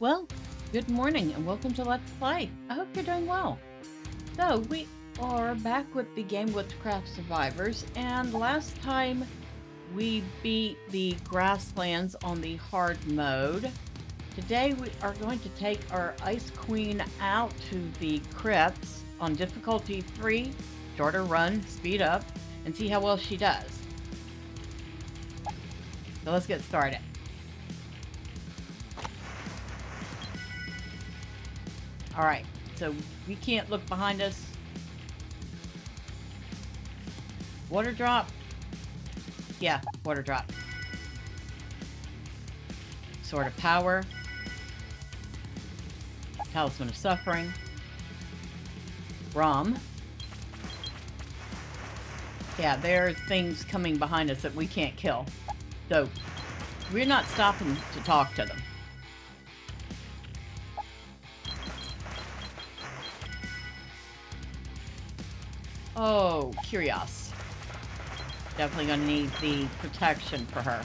Well, good morning and welcome to Let's Play. I hope you're doing well. So, we are back with the game Witchcraft Survivors, and last time we beat the grasslands on the hard mode. Today we are going to take our Ice Queen out to the crypts on difficulty 3, shorter run, speed up, and see how well she does. So let's get started. Alright, so we can't look behind us. Water drop? Yeah, water drop. Sword of Power. Talisman of Suffering. Rom. Yeah, there are things coming behind us that we can't kill. So, we're not stopping to talk to them. Oh, Curios. Definitely gonna need the protection for her.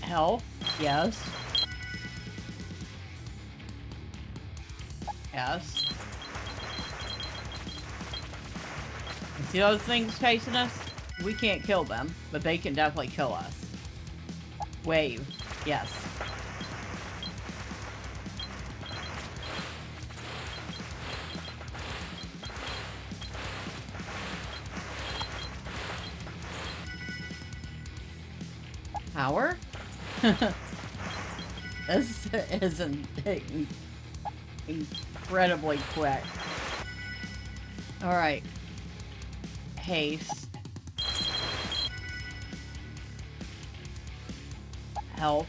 Health, yes. Yes. You see those things chasing us? We can't kill them, but they can definitely kill us. Wave. Yes. Power? this isn't incredibly quick. Alright. Haste. Health.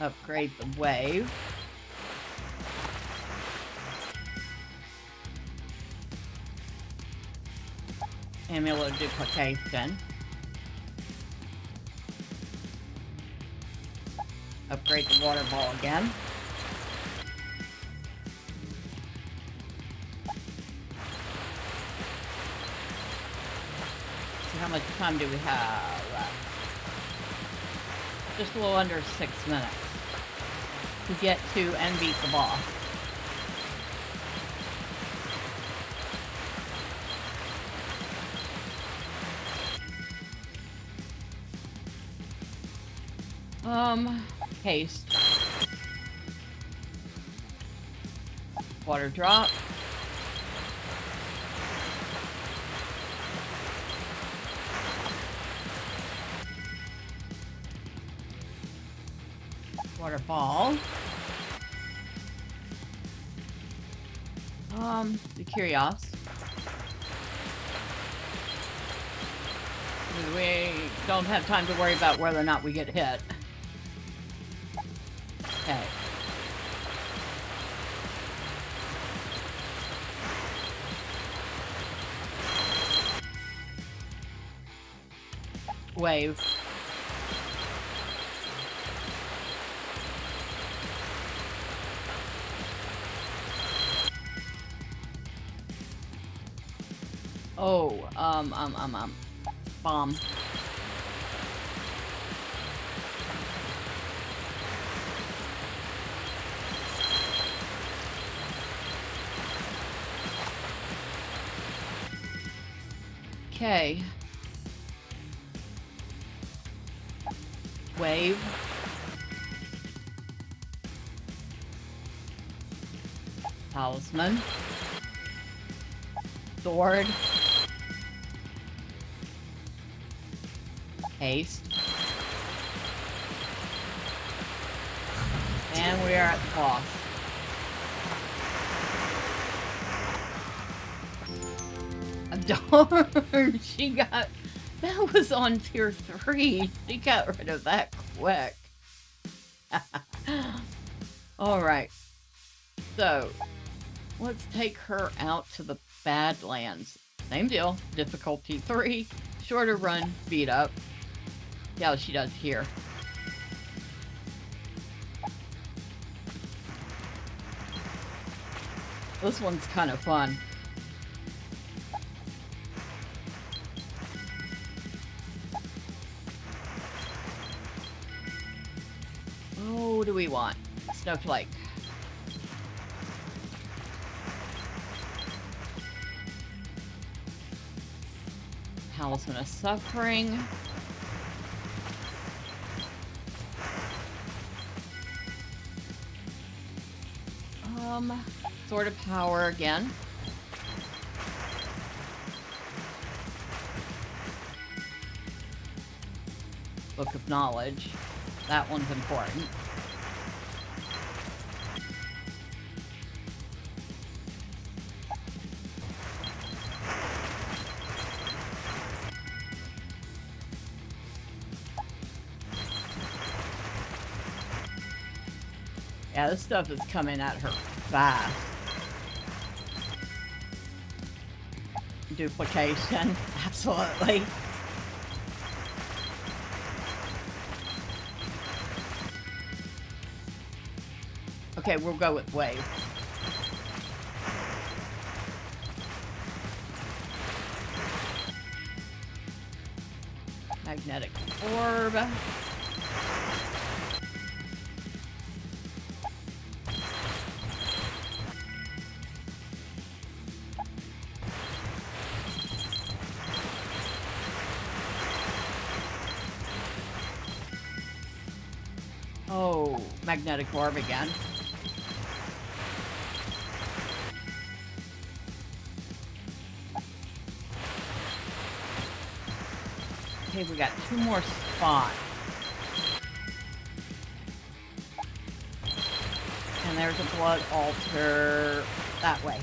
Upgrade the wave. Amulet duplication. Upgrade the water ball again. So how much time do we have left? Just a little under six minutes to get to and beat the boss. Um, haste. Water drop. Waterfall. Um, the Curios. We don't have time to worry about whether or not we get hit. Wave. Oh, um, um, um, um, bomb. Okay. Wave. Talisman. Sword. Haste. And we are at the boss. Darn, she got... That was on tier 3. She got rid of that quick. Alright. So, Let's take her out to the Badlands. Same deal. Difficulty 3. Shorter run, beat up. See how she does here. This one's kind of fun. Oh, do we want? Snowflake. Talisman of Suffering. Um, Sword of Power again. Book of Knowledge. That one's important. Yeah, this stuff is coming at her fast. Duplication, absolutely. Okay, we'll go with wave. Magnetic orb. Magnetic orb again. Okay, we got two more spots. And there's a blood altar that way.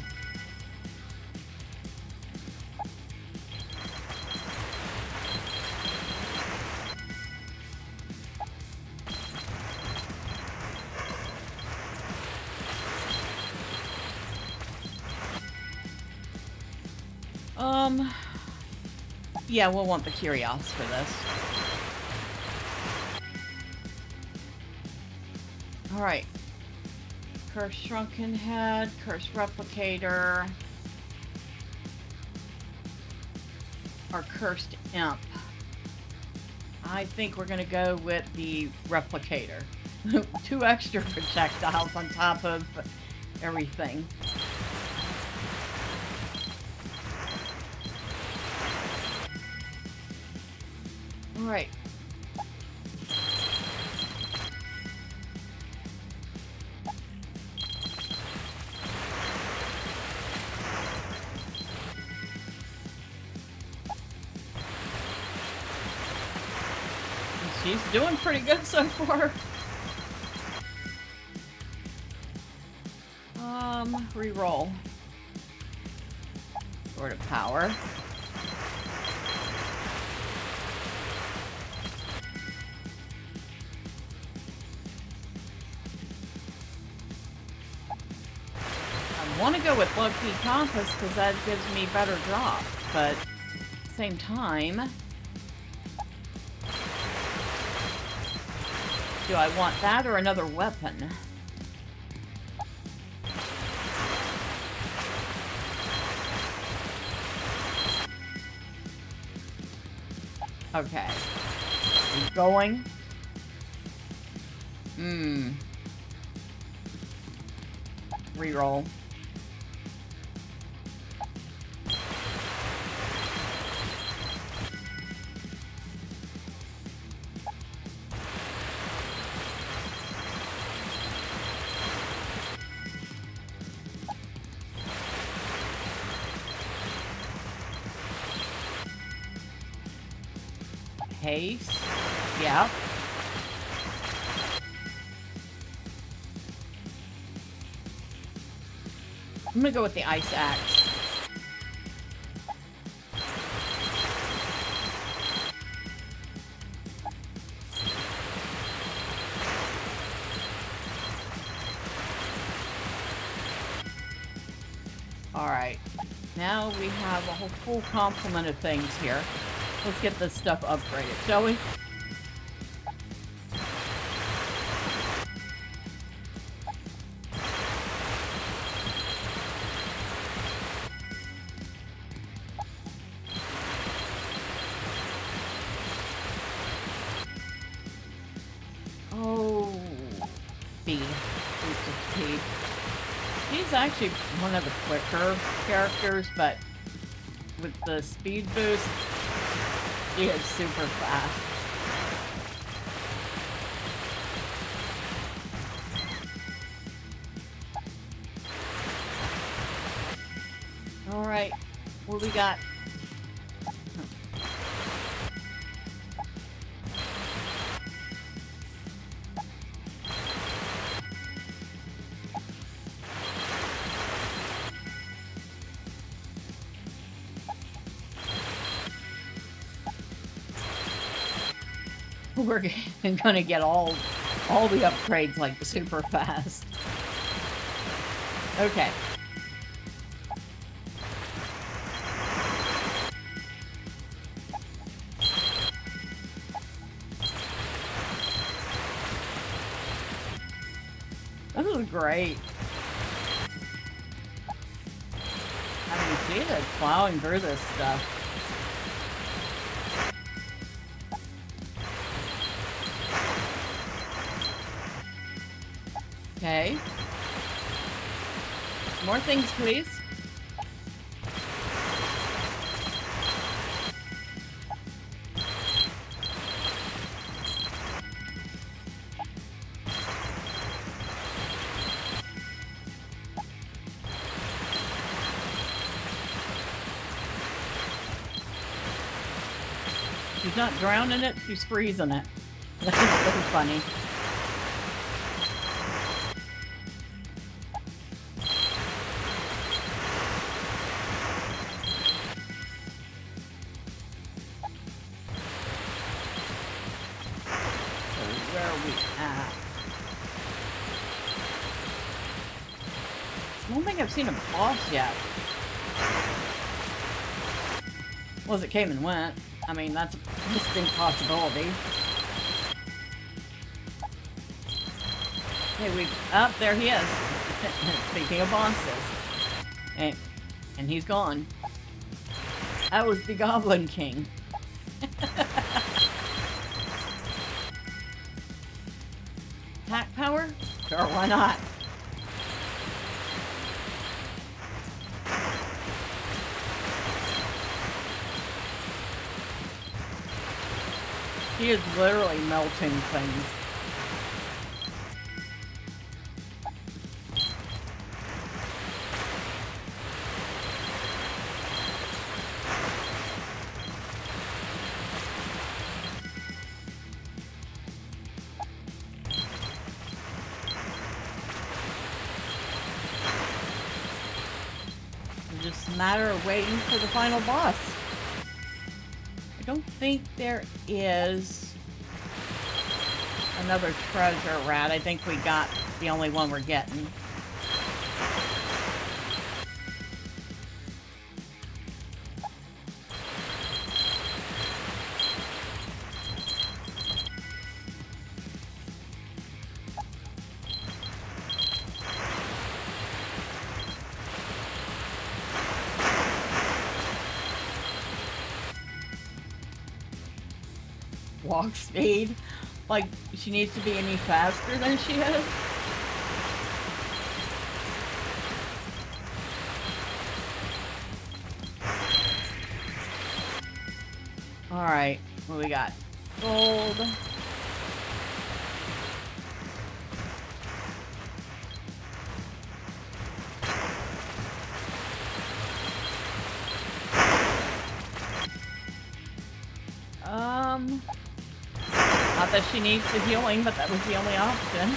Yeah, we'll want the Curios for this. Alright. Curse Shrunken Head, Curse Replicator. Our Cursed Imp. I think we're gonna go with the Replicator. Two extra projectiles on top of everything. She's doing pretty good so far. Um, reroll. Of power. I want to go with low key compass because that gives me better drop, but same time, do I want that or another weapon? Okay. Going. Hmm. Reroll. Yep. I'm gonna go with the ice axe. Alright. Now we have a whole full complement of things here. Let's get this stuff upgraded, shall we? Oh. He's actually one of the quicker characters, but with the speed boost, is super fast. All right, what we got? We're gonna get all all the upgrades like super fast. Okay. This is great. I mean, see it plowing through this stuff. Okay. More things, please. She's not drowning it, she's freezing it. That's so funny. Seen a boss yet. Well, it came and went. I mean, that's a distinct possibility. Hey, we... Up, oh, there he is. Speaking of bosses. And, and he's gone. That was the Goblin King. He is literally melting things. Just a matter of waiting for the final boss don't think there is another treasure rat. I think we got the only one we're getting. Speed. Like, she needs to be any faster than she is. Alright, what we got? Gold. She needs the healing, but that was the only option.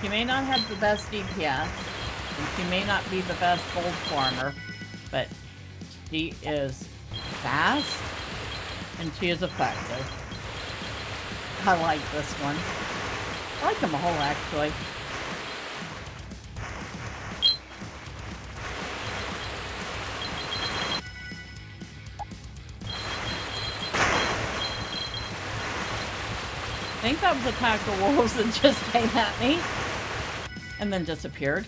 She may not have the best DPS, and she may not be the best gold farmer, but she is fast, and she is effective. I like this one. I like them all, actually. Think that was a pack of wolves that just came at me and then disappeared.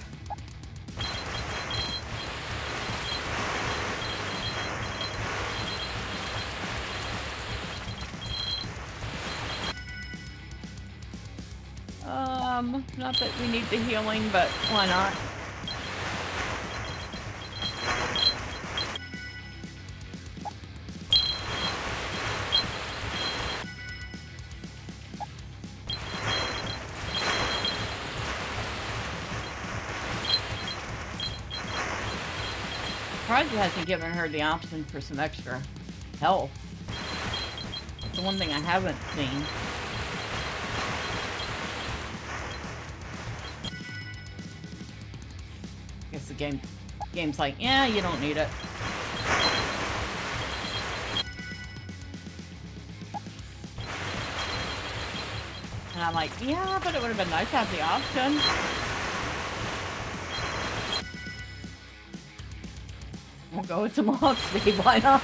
Um, not that we need the healing, but why not? Surprised it hasn't given her the option for some extra health. That's the one thing I haven't seen. I Guess the game game's like, yeah, you don't need it. And I'm like, yeah, but it would have been nice to have the option. Go some off speed, why not?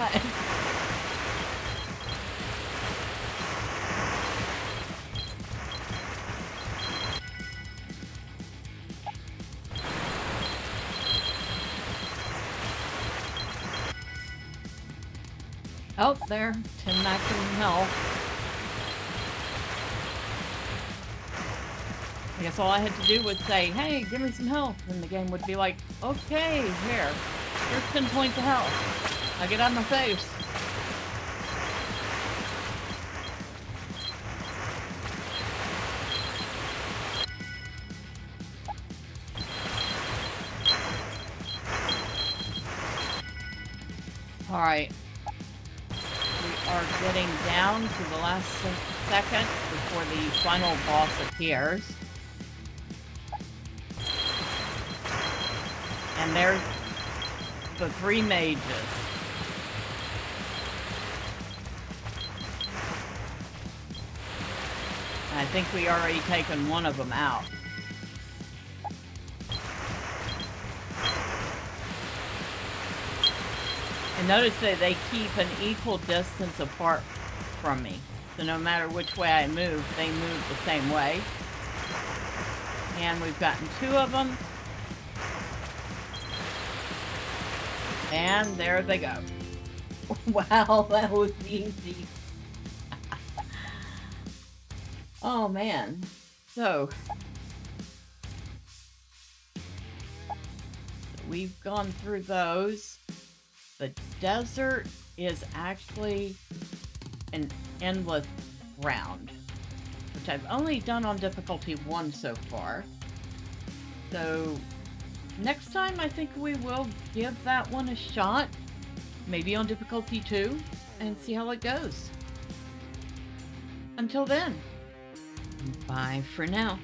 Oh, there. Tim in hell. I guess all I had to do was say, hey, give me some health, and the game would be like, okay, here. 10 points of health. Now get of my face. Alright. We are getting down to the last second before the final boss appears. And there's the three mages. I think we already taken one of them out. And notice that they keep an equal distance apart from me. So no matter which way I move, they move the same way. And we've gotten two of them. And there they go. wow, that was easy. oh man. So, we've gone through those. The desert is actually an endless round, which I've only done on difficulty one so far. So next time I think we will give that one a shot, maybe on difficulty two, and see how it goes. Until then, bye for now.